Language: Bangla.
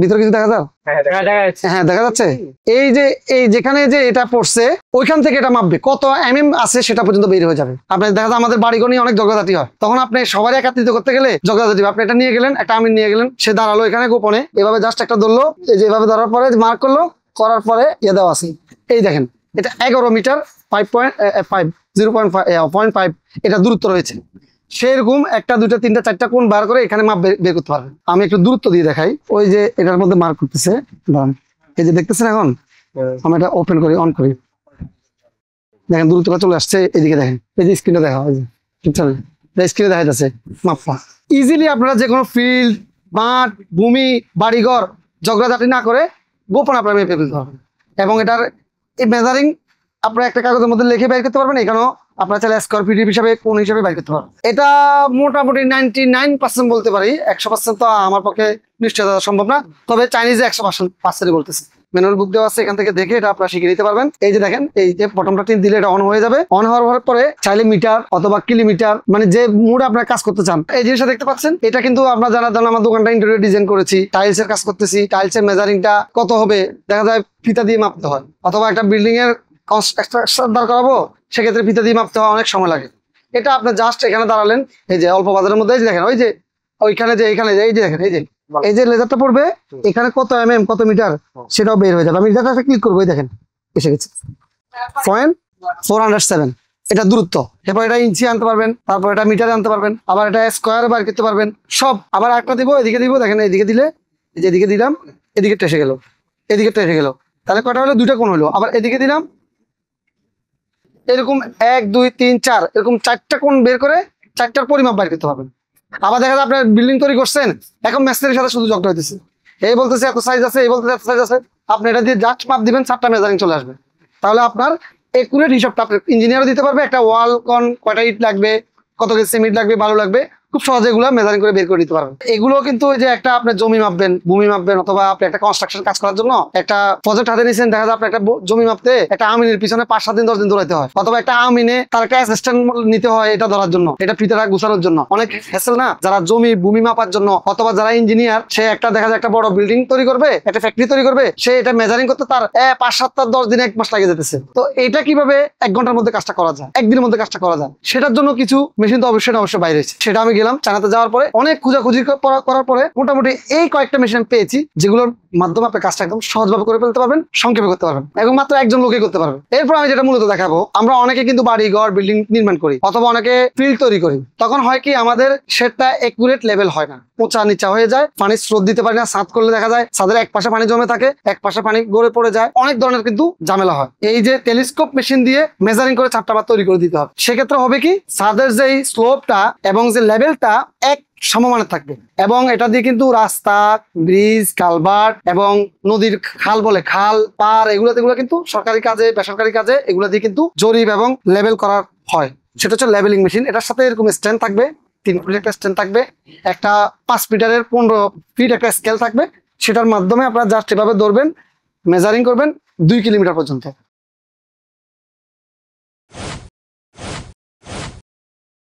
ভিতরে কিছু দেখা যায় হ্যাঁ দেখা যাচ্ছে। এই যে এই যেখানে যে এটা পড়ছে ওইখান থেকে এটা মাপবে। কত এমএম আছে সেটা পর্যন্ত বের হয়ে যাবে। আপনি দেখা যায় আমাদের বাড়িঘর নিয়ে অনেক ঝগড়াঝাটি হয়। তখন আপনি সবাই একাত্রিত করতে গেলে হবে। আপনি এটা নিয়ে গেলেন একটা আমিন নিয়ে গেলেন সে দাঁড়াল এখানে গোপনে। এভাবে জাস্ট একটা ধরলো এই যে এভাবে ধরার পরে মার্ক করল করার পরে ইয়ে দেওয়া আছে। এই দেখেন এটা এগারো metre five point five zero point five point five এটা দূরত্ব রয়েছে। সেরকম একটা দুইটা তিনটা চারটা কোণ বার করে এখানে মাপ বের- করতে পারবে আমি একটু দূরত্ব দিয়ে দেখাই। ওই যে এটার মধ্যে মার্ক করতেছে। এই যে দেখতেছেন এখন? আমি এটা ওপেন করি অন করি। দেখেন দূরত্বটা চলে আসছে। এদিকে দেখেন। এই যে স্ক্রিনটা দেখা হয় স্ক্রিনে দেখা যাচ্ছে মাপা ইজিলি আপনারা যে কোনো ফিল্ড মাঠ ভূমি বাড়িঘর ঝগড়াঝাটি না করে গোপন আপনারা মেপে ফেলতে পারবেন। এবং এটার এই মেজারিং আপনারা একটা কাগজের মধ্যে লিখে বের করতে পারবেন। এখানেও আপনারা চাইলে স্কোয়ার ফিট হিসাবে কোন হিসাবে বের করতে পারবেন। এটা মোটামুটি নাইনটি বলতে পারি, একশো তো আমার পক্ষে নিশ্চয় সম্ভব না। তবে চাইনিজে একশো পার্সেন্ট বলতেছে। ম্যানুয়াল বুক দেওয়া আছে, এখান থেকে দেখে এটা আপনারা শিখে নিতে পারবেন। এই যে দেখেন, এই যে বটমটা টিন দিলে এটা অন হয়ে যাবে। অন হওয়ার পরে চাইলে মিটার অথবা কিলোমিটার মানে যে মুড আপনার কাজ করতে চান। এই জিনিসটা দেখতে পাচ্ছেন? এটা কিন্তু আপনার যারা জানেন আমার দোকানটা ইন্টেরিয়র ডিজাইন করেছি টাইলস এর কাজ করতেছি টাইলস এর মেজারিংটা কত হবে? দেখা যায় ফিতা দিয়ে মাপতে হয়। অথবা একটা বিল্ডিং এর দাঁড় করাবো? সেক্ষেত্রে ফিতা দিয়ে মাপতে অনেক সময় লাগে। এটা আপনার জাস্ট এখানে দাঁড়ালেন এই যে অল্প বাজারের মধ্যে দেখেন ওই যে ওইখানে যে এখানে যে এই যে দেখেন এই যে এই যে লেজারটা পড়বে এখানে কত এম এম কত মিটার সেটাও বের হয়ে যাবে। আমি লেজারটা ক্লিক করব দেখেন এসে গেছে। পয়েন্ট ফোর হান্ড্রেড সেভেন এটা দূরত্ব। এরপর এটা ইঞ্চি আনতে পারবেন তারপর এটা মিটারে আনতে পারবেন আবার এটা স্কোয়ারে বার করতে পারবেন সব। আবার একটা দিব এদিকে দিব দেখেন এদিকে দিলে এই যে এদিকে দিলাম এদিকে টেসে গেল এদিকে টেসে গেল। তাহলে কটা হলো? দুইটা কোন হলো। আবার এদিকে দিলাম এরকম এক, দুই, তিন, চার, এরকম চারটা কোন বের করে চারটার পরিমাপ বের করতে পারবেন আবার দেখা যায় আপনার বিল্ডিং তৈরি করছেন, এখন মেসেজের সাথে শুধু জগটা হইতেছে। এই বলতেছে এত সাইজ আছে, এই বলতেছে এত সাইজ আছে, আপনি এটা দিয়ে জাস্ট মাপ দিবেন চারটা মেজারিং চলে আসবে। তাহলে আপনার একুরেট হিসাবটা আপনার ইঞ্জিনিয়ারও দিতে পারবে, একটা ওয়াল কন কয়টা ইট লাগবে, কত সিমেন্ট লাগবে ভালো লাগবে খুব সহজে এগুলো মেজারিং করে বের করে দিতে পারবেন। এগুলো কিন্তু যে একটা আপনার জমি মাপবেন, ভূমি মাপবেন অথবা আপনি একটা কনস্ট্রাকশন কাজ করার জন্য একটা প্রজেক্ট হাতে নিয়েছেন দেখা যায় আপনার একটা জমি মাপতে একটা আমিনের পিছনে পাঁচ সাত দিন, দশ দিন দৌড়াইতে হয়। অথবা একটা আমিনে তার একটা অ্যাসিস্ট্যান্ট নিতে হয় এটা ধরার জন্য, এটা ফিতাটা গুছানোর জন্য। অনেক হ্যাসেল না? যারা জমি, ভূমি মাপার জন্য অথবা যারা ইঞ্জিনিয়ার সে একটা দেখা যায় একটা বড় বিল্ডিং তৈরি করবে, একটা ফ্যাক্টরি তৈরি করবে, সে এটা মেজারিং করতে তার পাঁচ সাত তার দশ দিন, এক মাস লাগে যেতেছে। তো এটা কীভাবে এক ঘণ্টার মধ্যে কাজটা করা যায়? একদিনের মধ্যে কাজটা করা যায়? সেটার জন্য কিছু মেশিন তো অবশ্যই অবশ্যই বাইরে সেটা আমি গেলাম, চায়নাতে যাওয়ার পরে অনেক খোঁজাখুঁজি করা- করার পরে মোটামুটি এই কয়েকটা মেশিন পেয়েছি, যেগুলোর মাধ্যমে আপনি কাজটা একদম সহজভাবে করে ফেলতে পারবেন, সংক্ষেপে করতে পারবেন। এবং মাত্র একজন লোকে করতে পারবেন এরপর আমি যেটা মূলত দেখাবো, আমরা অনেকে কিন্তু বাড়ি ঘর বিল্ডিং নির্মাণ করি অথবা অনেকে ফিল্ড তৈরি করি। তখন হয় কি, আমাদের সেটা একুরেট লেভেল হয় না। উঁচা নিচা হয়ে যায় পানি স্রোত দিতে পারি না সাত করলে দেখা যায় সাদের এক পাশে পানি জমে থাকে, এক পাশে পানি গড়ে পড়ে যায়। অনেক ধরনের কিন্তু ঝামেলা হয়। এই যে টেলিস্কোপ মেশিন দিয়ে মেজারিং করে বার তৈরি করে দিতে হবে। সেক্ষেত্রে হবে কি, ছাদের যে স্লোপটা এবং যে লেভেলটা এক সমমানের থাকবে। এবং এটা দিয়ে কিন্তু রাস্তা, ব্রিজ কালভার্ট এবং নদীর খাল বলে, খাল, পার এগুলো এগুলো কিন্তু সরকারি কাজে, বেসরকারি কাজে এগুলো দিয়ে কিন্তু জরিপ এবং লেভেল করা হয়। সেটা হচ্ছে লেভেলিং মেশিন এটার সাথে এরকম স্ট্যান্ড থাকবে, তিন ফুটের একটা স্ট্যান্ড থাকবে, একটা পাঁচ মিটারের পনেরো ফিট একটা স্কেল থাকবে। সেটার মাধ্যমে আপনারা জাস্ট এভাবে ধরবেন মেজারিং করবেন দুই কিলোমিটার পর্যন্ত।